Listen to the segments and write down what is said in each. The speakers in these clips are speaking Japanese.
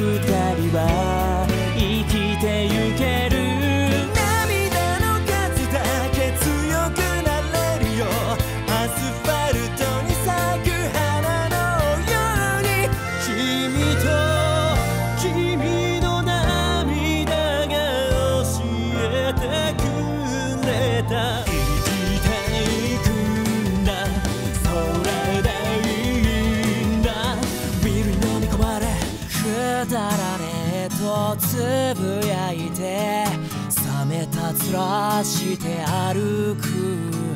二人だらねえとつぶやいて冷めた面して歩く。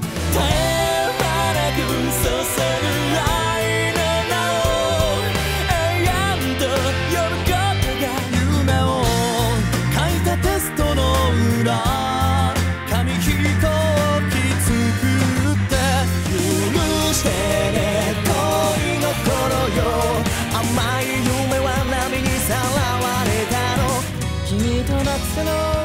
君と夏の